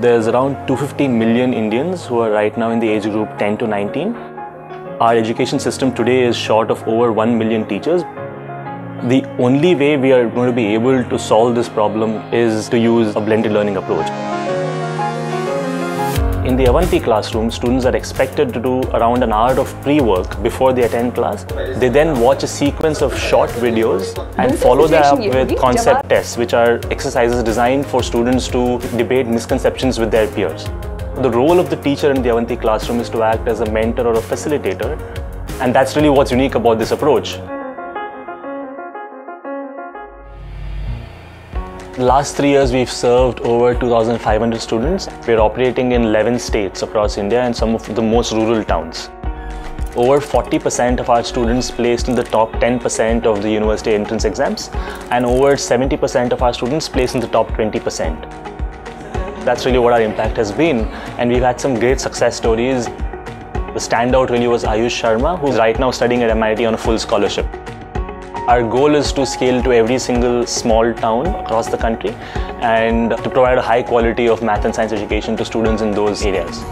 There's around 250 million Indians who are right now in the age group 10 to 19. Our education system today is short of over 1 million teachers. The only way we are going to be able to solve this problem is to use a blended learning approach. In the Avanti classroom, students are expected to do around an hour of pre-work before they attend class. They then watch a sequence of short videos and follow that up with concept tests, which are exercises designed for students to debate misconceptions with their peers. The role of the teacher in the Avanti classroom is to act as a mentor or a facilitator, and that's really what's unique about this approach. Last three years, we've served over 2,500 students. We're operating in 11 states across India and some of the most rural towns. Over 40% of our students placed in the top 10% of the university entrance exams, and over 70% of our students placed in the top 20%. That's really what our impact has been, and we've had some great success stories. The standout really was Ayush Sharma, who's right now studying at MIT on a full scholarship. Our goal is to scale to every single small town across the country and to provide a high quality of math and science education to students in those areas.